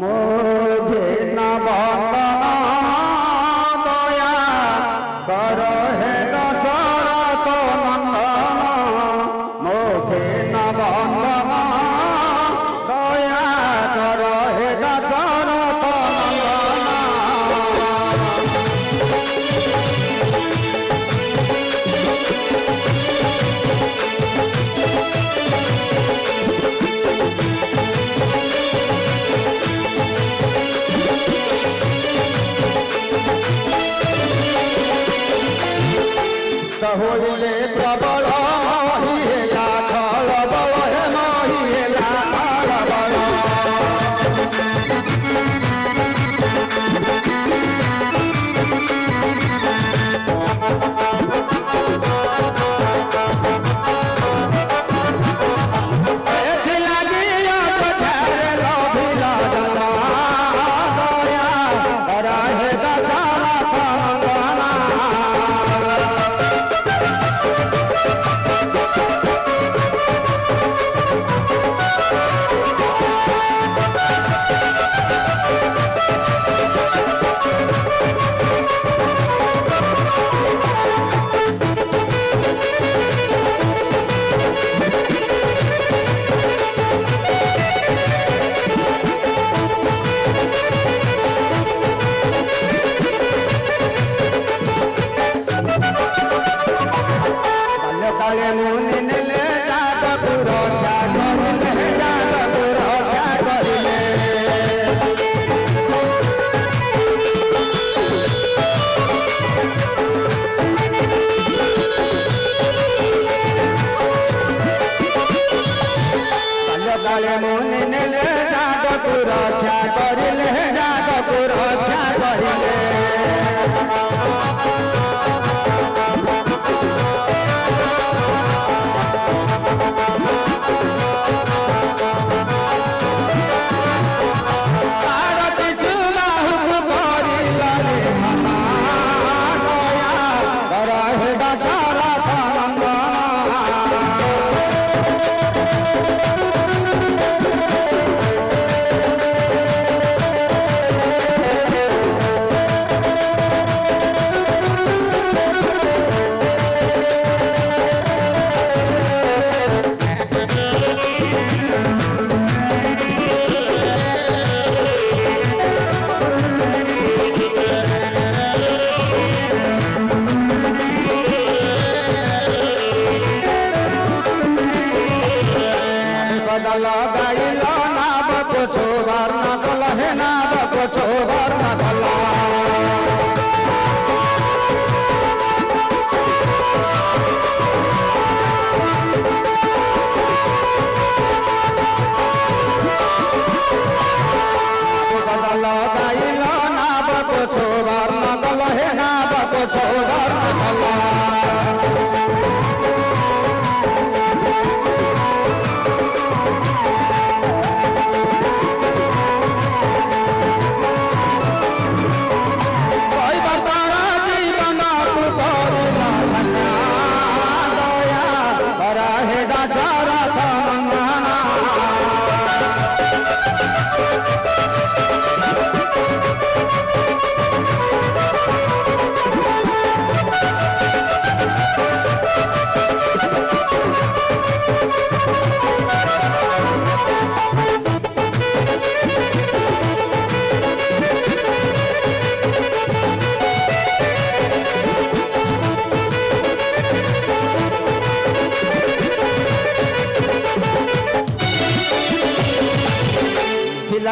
মোধে নবা कहो ले प्रबल काले ने ले जा पूरा क्या कर ले ছোবার না ধলা ছোবার না দল হে না বাপ ছোবার না দলা बेटा जा रहा था मंगाना।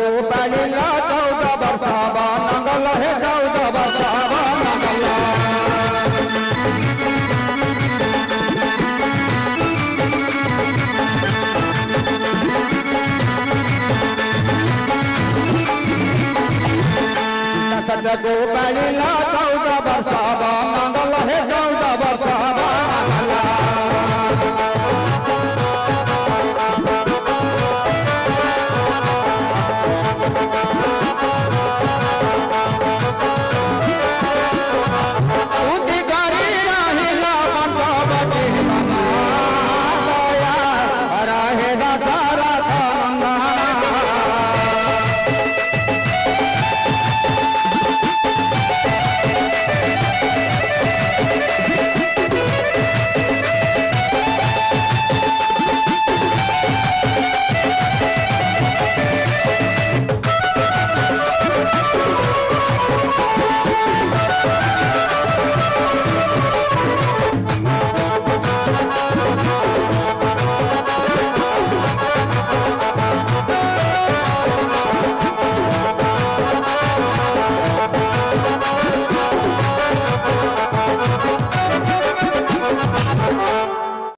पालिल चौध वर्ष बनगल हे वर्ष बनगल दशको पालिल